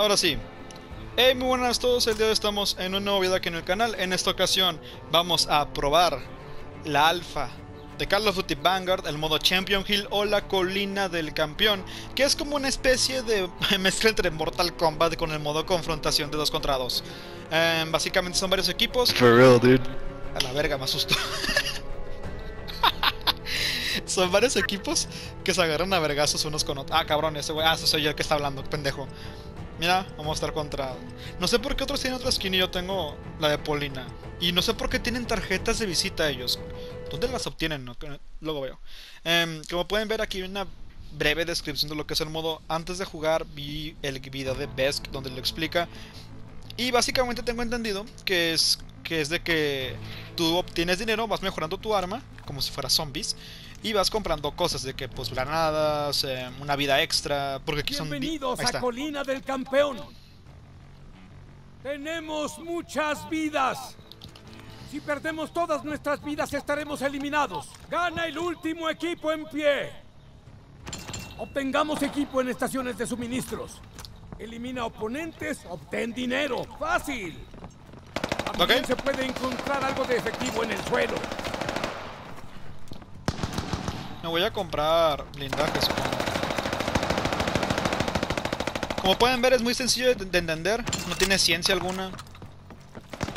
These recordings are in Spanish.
Ahora sí. Hey, muy buenas a todos. El día de hoy estamos en un nuevo video aquí en el canal. En esta ocasión vamos a probar la alfa de Call of Duty Vanguard, el modo Champion Hill o la colina del campeón, que es como una especie de mezcla entre Mortal Kombat con el modo confrontación de 2 contra 2. Em, básicamente son varios equipos. For real, dude. A la verga, me asustó. Son varios equipos que se agarran a vergazos unos con otros. Ah, cabrón, ese güey. Ah, ese soy yo el que está hablando, pendejo. Mira, vamos a estar contra. No sé por qué otros tienen otra skin y yo tengo la de Polina. Y no sé por qué tienen tarjetas de visita ellos. ¿Dónde las obtienen? No? Que- Luego veo. Em, como pueden ver aquí hay una breve descripción de lo que es el modo. Antes de jugar vi el video de Besk donde lo explica. Y básicamente tengo entendido que es que es de que tú obtienes dinero, vas mejorando tu arma, como si fuera zombies, y vas comprando cosas de que pues granadas, eh, una vida extra, porque aquí son Bienvenidos a. Colina del Campeón. Tenemos muchas vidas. Si perdemos todas nuestras vidas estaremos eliminados. Gana el último equipo en pie. Obtengamos equipo en estaciones de suministros. Elimina oponentes, obtén dinero. Fácil. También Ok. se puede encontrar algo de efectivo en el suelo. Me voy a comprar blindaje, supongo. Como pueden ver es muy sencillo de, de entender, no tiene ciencia alguna.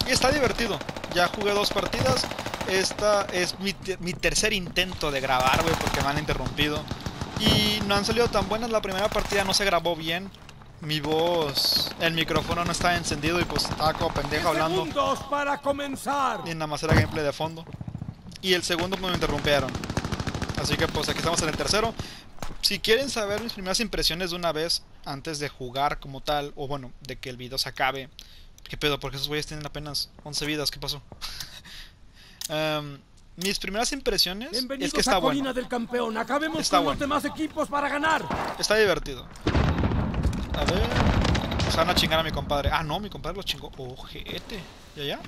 Y está divertido. Ya jugué dos partidas. Esta es mi, te- mi tercer intento de grabar, güey, porque me han interrumpido. Y no han salido tan buenas. La primera partida no se grabó bien. Mi voz, el micrófono no estaba encendido y pues estaba como pendejo 10 hablando. para comenzar. Y nada más era gameplay de fondo. Y el segundo pues, me interrumpieron. Así que pues aquí estamos en el tercero. Si quieren saber mis primeras impresiones de una vez antes de jugar como tal, o bueno, de que el video se acabe. ¿Qué pedo? Porque esos güeyes tienen apenas 11 vidas, ¿qué pasó? Em, mis primeras impresiones Bienvenidos es que está a bueno. Colina del Campeón. Acabemos Está con bueno. los demás equipos para ganar. Está divertido. A ver. Se van a chingar a mi compadre. Ah, no, mi compadre lo chingó. Ojete. ¿Y allá?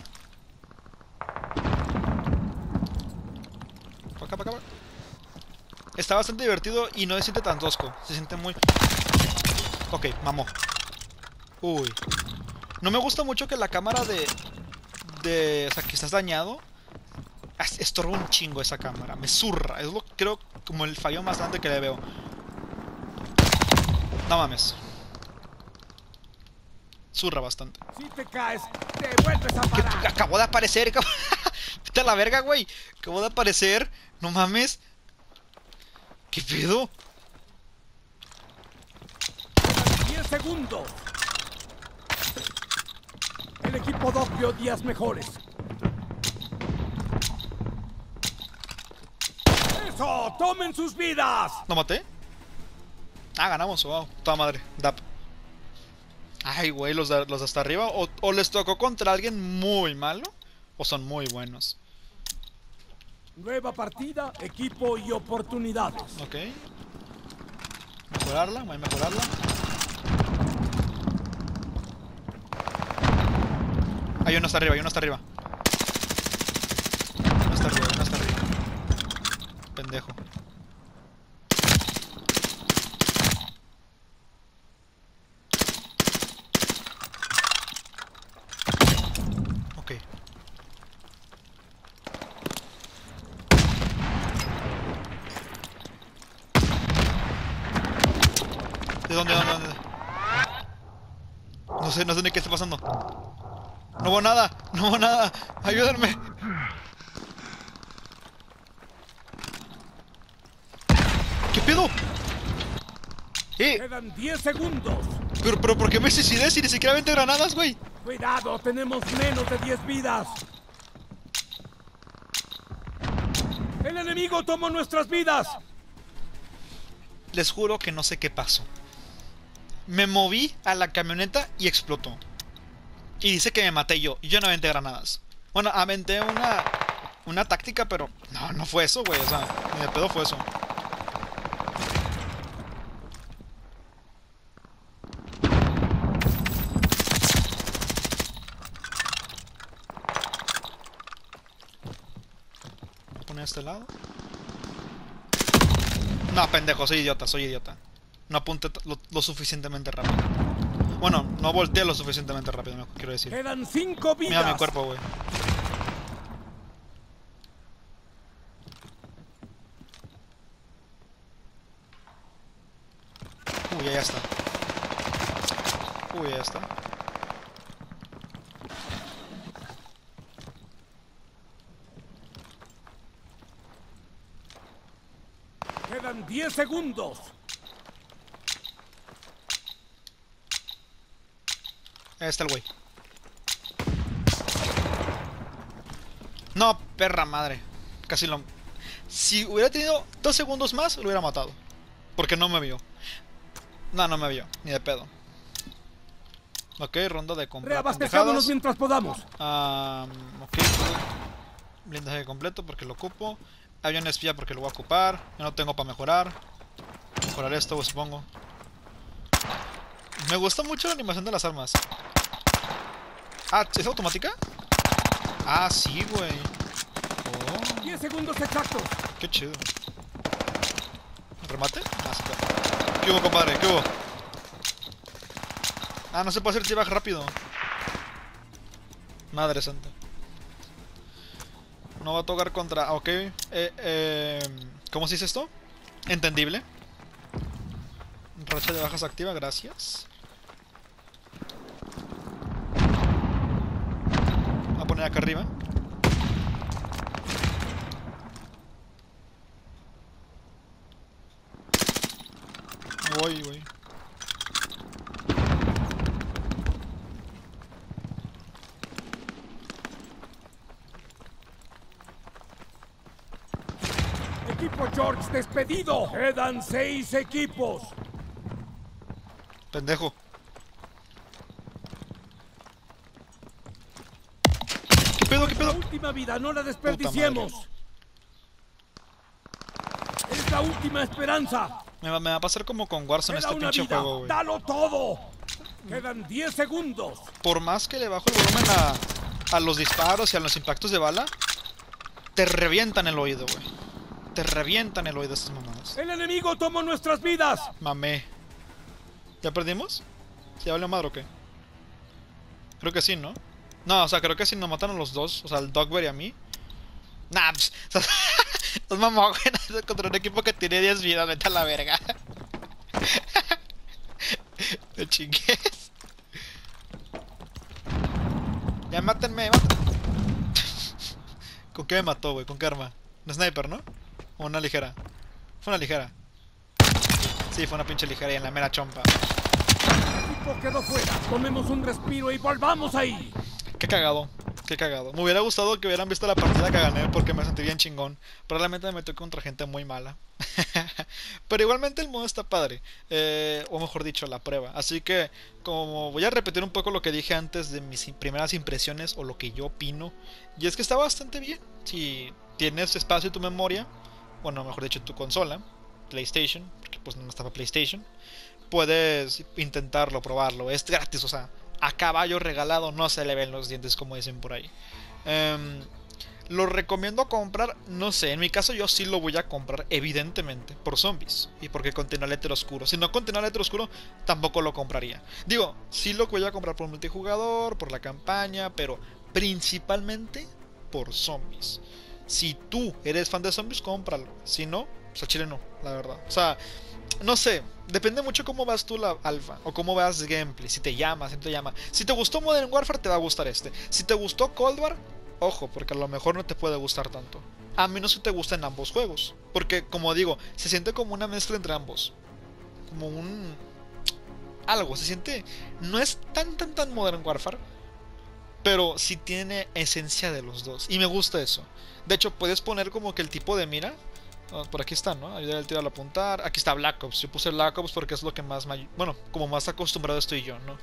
Pa' acá, pa' acá, pa' acá. Está bastante divertido y no se siente tan tosco. Se siente muy. Ok, mamó. Uy. No me gusta mucho que la cámara de. de. O sea, que estás dañado. es- Estorba un chingo esa cámara. Me zurra. Es lo creo como el fallo más grande que le veo. No mames. Zurra bastante. Si te caes, te vuelves a ¿Qué- parar. acabó de aparecer, cabrón. Vete a la verga, güey. Acabó de aparecer. No mames. ¿Qué pedo? 10 segundos. El equipo Doc vio días mejores. ¡Eso! ¡Tomen sus vidas! ¿Lo maté? Ah, ganamos. Wow. Toda madre. Dap. Ay, güey, los de, los de hasta arriba. O, o les tocó contra alguien muy malo. O son muy buenos. Nueva partida, equipo y oportunidades. Ok. Mejorarla. Voy a mejorarla. Hay uno hasta arriba, hay uno hasta arriba. Uno hasta arriba, uno hasta arriba. Pendejo. Ok. Dónde, dónde, dónde? No sé, no sé ni qué está pasando. No hubo nada, no hubo nada. Ayúdenme. ¿Qué pedo? Eh, Quedan 10 segundos. pero, pero ¿por qué me suicidé si ni siquiera vente granadas, güey? Cuidado, tenemos menos de 10 vidas. El enemigo tomó nuestras vidas. Les juro que no sé qué pasó. Me moví a la camioneta y explotó. Y dice que me maté yo. Y yo no aventé granadas. Bueno, aventé una. Una táctica, pero. No, no fue eso, güey. O sea, ni de pedo fue eso. Voy a poner a este lado. No, pendejo, soy idiota, soy idiota. No apunté lo, lo suficientemente rápido. Bueno, no volteé lo suficientemente rápido, me quiero decir. Quedan cinco vidas. Mira mi cuerpo, güey. Uy, ya está. Uy, ya está. Quedan 10 segundos. Ahí está el güey. No, perra madre. Casi lo... Si hubiera tenido dos segundos más, lo hubiera matado. Porque no me vio. No, no me vio. Ni de pedo. Ok, ronda de compra. Reabastecémonos mientras podamos. Um, ok. Blindaje completo porque lo ocupo. Avión espía porque lo voy a ocupar. Yo no tengo para mejorar. Mejorar esto, supongo. Me gusta mucho la animación de las armas. Ah, ¿es automática? Ah, sí, güey. Oh. 10 segundos exactos. Qué chido. ¿Remate? Ah, sí, claro. ¿Qué hubo, compadre? ¿Qué hubo? Ah, no se puede hacer t rápido. Madre santa. No va a tocar contra... Ok. Eh, eh, ¿Cómo se dice esto? Entendible. Racha de bajas activa, gracias. Voy a poner acá arriba. Voy, voy. Equipo George despedido. Quedan seis equipos. Pendejo. ¿Qué pedo, qué La pedo? Última vida, no la desperdiciemos. Es la última esperanza. Me va, me va a pasar como con Warzone Queda este pinche vida. juego, güey. Dalo todo. Quedan 10 segundos. Por más que le bajo el volumen a, a los disparos y a los impactos de bala, te revientan el oído, güey. Te revientan el oído estas mamadas. El enemigo tomó nuestras vidas. Mamé. ¿Ya perdimos? ¿Se habló madre o qué? Creo que sí, ¿no? No, o sea, creo que si nos mataron los dos, o sea, el Dogberry y a mí. Nah, pues, o contra un equipo que tiene 10 vidas, vete a la verga. Me chingues. Ya mátenme, mátenme. ¿Con qué me mató, güey? ¿Con qué arma? ¿Un sniper, no? ¿O una ligera? Fue una ligera. Sí, fue una pinche ligera y en la mera chompa. El equipo quedó fuera. Tomemos un respiro y volvamos ahí. Qué cagado, qué cagado. Me hubiera gustado que hubieran visto la partida que gané porque me sentí bien chingón. Probablemente me metí contra gente muy mala. Pero igualmente el modo está padre. Eh, o mejor dicho, la prueba. Así que, como voy a repetir un poco lo que dije antes de mis primeras impresiones o lo que yo opino. Y es que está bastante bien. Si tienes espacio en tu memoria, bueno, mejor dicho, tu consola, PlayStation, porque pues no estaba PlayStation, puedes intentarlo, probarlo. Es gratis, o sea, a caballo regalado no se le ven los dientes como dicen por ahí. Em, lo recomiendo comprar, no sé, en mi caso yo sí lo voy a comprar evidentemente por zombies y porque contiene letra oscuro. Si no contiene letra oscuro, tampoco lo compraría. Digo, sí lo voy a comprar por multijugador, por la campaña, pero principalmente por zombies. Si tú eres fan de zombies, cómpralo. Si no, pues Chile no, la verdad. O sea, no sé, depende mucho cómo vas tú la alfa o cómo veas gameplay, si te llama, si te llama. Si te gustó Modern Warfare, te va a gustar este. Si te gustó Cold War, ojo, porque a lo mejor no te puede gustar tanto. A menos que te gusten ambos juegos. Porque, como digo, se siente como una mezcla entre ambos. Como un. Algo, se siente. No es tan, tan, tan Modern Warfare. Pero sí tiene esencia de los dos. Y me gusta eso. De hecho, puedes poner como que el tipo de mira. Ah, por aquí está, ¿no? Ayudar al tiro al apuntar. Aquí está Black Ops. Yo puse Black Ops porque es lo que más. Bueno, como más acostumbrado estoy yo, ¿no?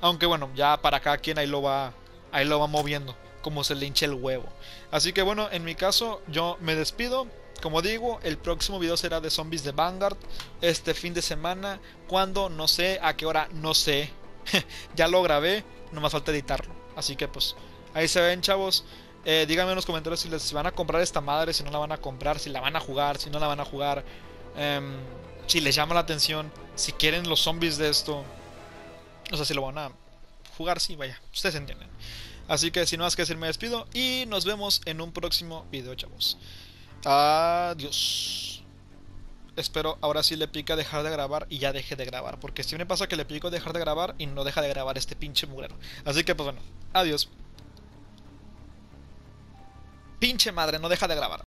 Aunque bueno, ya para cada quien ahí lo va. Ahí lo va moviendo. Como se le hinche el huevo. Así que bueno, en mi caso, yo me despido. Como digo, el próximo video será de zombies de Vanguard. Este fin de semana. Cuando, no sé. A qué hora, no sé. ya lo grabé. No me falta editarlo. Así que pues. Ahí se ven, chavos. Eh, díganme en los comentarios si les van a comprar esta madre, si no la van a comprar, si la van a jugar, si no la van a jugar. Em, si les llama la atención, si quieren los zombies de esto. O sea, si lo van a jugar, sí, vaya. Ustedes entienden. Así que sin más que decir, me despido. Y nos vemos en un próximo video, chavos. Adiós. Espero ahora sí le pica dejar de grabar y ya deje de grabar. Porque si me pasa que le pico dejar de grabar y no deja de grabar este pinche mugrero. Así que pues bueno, adiós. Pinche madre, no deja de grabar.